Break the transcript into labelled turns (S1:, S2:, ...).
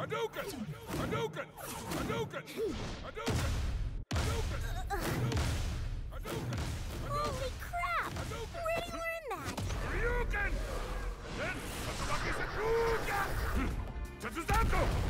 S1: Hadouken! Hadouken! Hadouken! Hadouken! Hadouken! Hadouken! Holy crap! Hadouken! Where do you learn that? Ryuken! And then, Tatsuzaki
S2: Sakuga! Tatsuzako!